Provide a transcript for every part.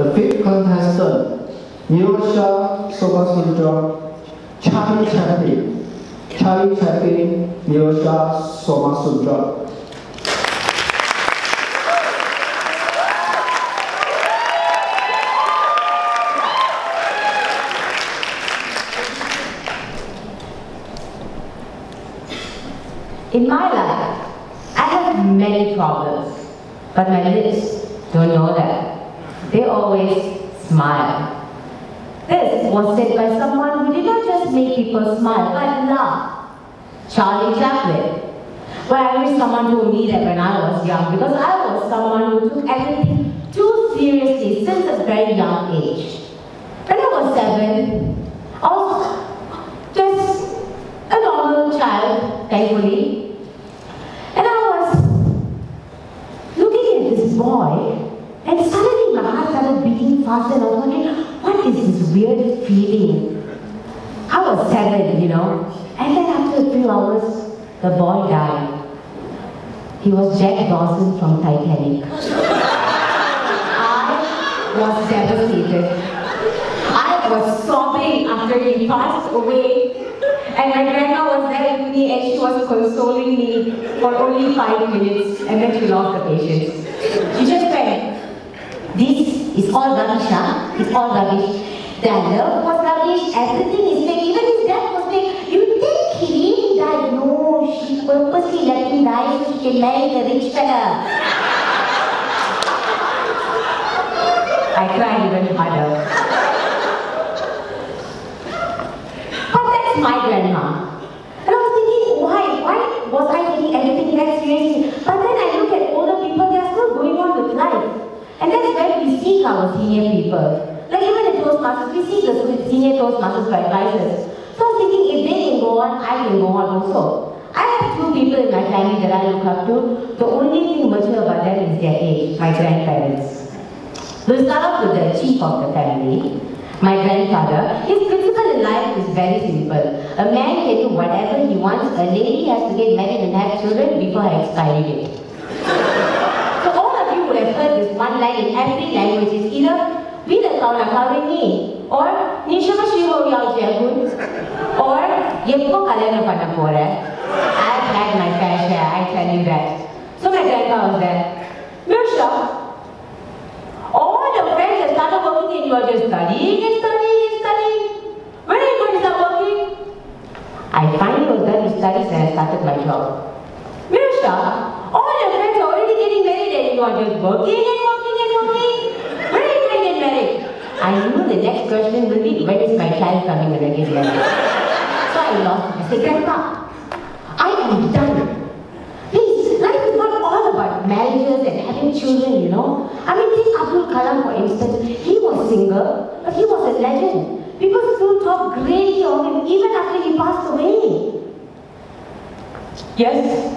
The fifth contestant, Nirosha Somasundra, Charlie Chaplin. Charlie Chaplin, Nirosha Somasundra. In my life, I have many problems, but my lips don't know that. They always smile. This was said by someone who did not just make people smile, but laugh. Charlie Chaplin. Well, I wish someone told me that when I was young, because I was someone who took everything too seriously since a very young age. When I was seven, I was just a normal child, thankfully. Faster, and I was wondering, what is this weird feeling? I was seven, you know. And then after a few hours, the boy died. He was Jack Dawson from Titanic. I was devastated. I was sobbing after he passed away. And my grandma was there with me and she was consoling me for only five minutes and then she lost the patience. She just went, this is all rubbish, huh? It's all rubbish. Their love was rubbish, everything is fake, even his death was fake. You think he really died? No, she purposely let him die so she can marry the rich fella. I cried even harder. But that's my grandma. And I was thinking, why? Why was I taking everything that seriously? But then I look at older people, they are still going on with life. And that's where we seek our senior people. Like even at Toastmasters, we seek the senior Toastmasters for advisors. So I was thinking, if they can go on, I can go on also. I have two people in my family that I look up to. The only thing mature about them is their age, my grandparents. We'll start off with the chief of the family, my grandfather. His principle in life is very simple. A man can do whatever he wants. A lady has to get married and have children before her expiry date circle with one line in every language is either with a kauna kawini or nishama shivo yaojagun or yeppo kalyana panna pora. I've had my fair share, I tell you that. So my grandpa was there. Mirsha, all your friends have started working and you are just studying and studying and studying. When are you going to start working? I finally was done with studies and I started my job. Mirsha, are just working and working and working. When are you going to get married? I knew the next question will be, when is my child coming when I get married? so I lost. I said, I am done. Please, life is not all about marriages and having children, you know. I mean, take Abdul Kalam for instance. He was single, but he was a legend. People still talk greatly of him even after he passed away. Yes,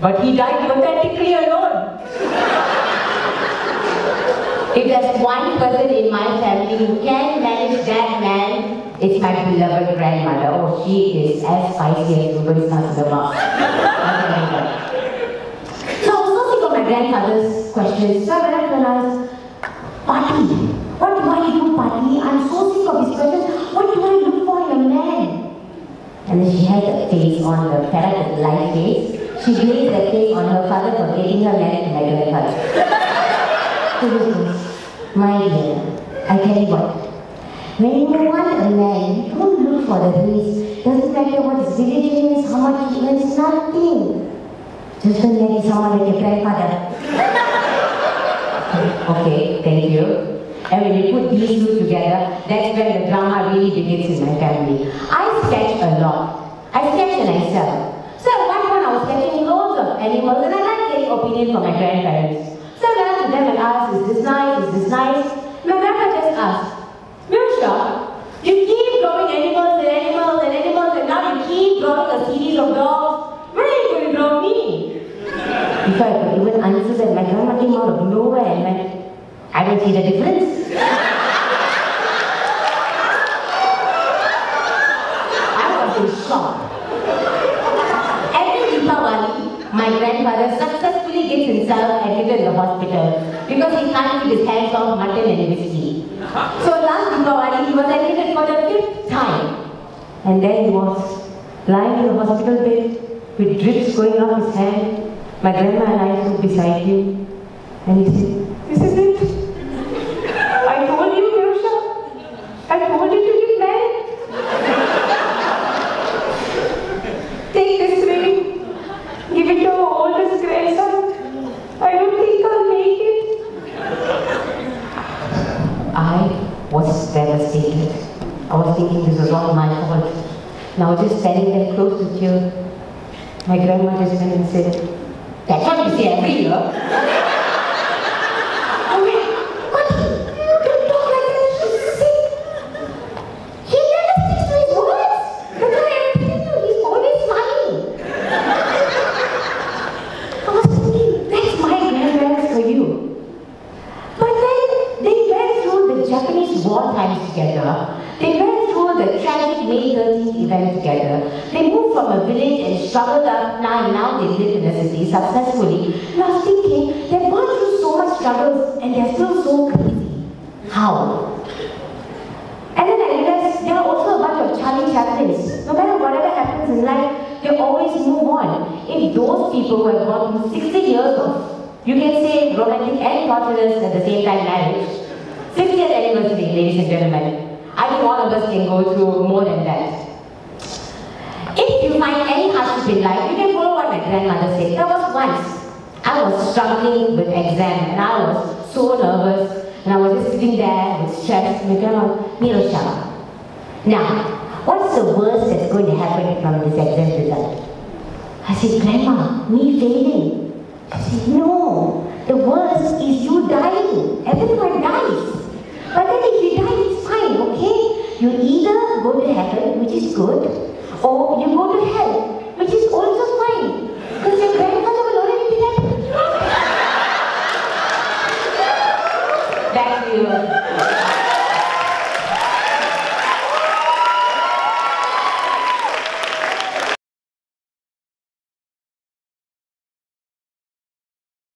but he died pathetically alone. If there's one person in my family who can manage that man, it's my beloved grandmother. Oh, she is as spicy as Ruben's Nasadama. so I was so sick of my grandfather's questions. So I went asked, Party, what do I do, Party? I'm so sick of his questions. What do I look for in a man? And then she had the face on the with light face. She glazed the face on her father for getting her married to my grandfather. My dear, I tell you what, when you want a man, don't look for the race. Doesn't matter what his religion is, how much he earns, nothing. Just don't marry someone like your grandfather. okay, thank you. And when you put these two together, that's when the drama really begins in my family. I sketch a lot. I sketch and I sell. So at one point I was sketching loads of animals and I like getting opinions from my grandparents. So I went up to them and asked, is this nice, is this nice? My grandpa just asked, Mirsha, you keep drawing animals and animals and animals and now you keep drawing a series of dogs. When are you going to draw me? If I could even answer that, my grandma came out of nowhere and went, I don't see the difference. I was in shock. Every Deepavali, my grandfather successfully gets himself admitted in the hospital because he can't keep his hands off mutton and whiskey. So last Diwali, he was admitted for the fifth time. And there he was, lying in the hospital bed with drips going off his hand. My grandma and I stood beside him. And he said, This is it. I told you, Yosha. I told you to get married. Take this ring. Give it to our oldest grandson. I don't think I'll make it. I was devastated. I was thinking this was all my fault. I was just standing there close to tears. My grandma just went and said, That's what you say every year. I went, What? You don't talk like that. She's sick. He to his words. Why I'm telling you, he's always. I was thinking, that's my for you. But then they went through the Japanese war times together. They went the tragic May 13th event together. They moved from a village and struggled up. Now, now they live in a city successfully. Was thinking, they've gone through so much struggles and they're still so crazy. How? And then I realized there are also a bunch of Charlie Chaplins. No matter whatever happens in life, they always move on. If those people who have gone through 60 years of, you can say romantic and torturous at the same time marriage, 60th anniversary, ladies and gentlemen. I think all of us can go through more than that. If you find any hardship in life, you can follow what my grandmother said. There was once I was struggling with exam and I was so nervous and I was just sitting there with stress. My grandma, Nirosha. Now, what's the worst that's going to happen from this exam result? I said, Grandma, me failing. She said, No, the worst is you dying. either go to heaven, which is good, or you go to hell, which is also fine. Because your grandfather will already be dead. Thank you.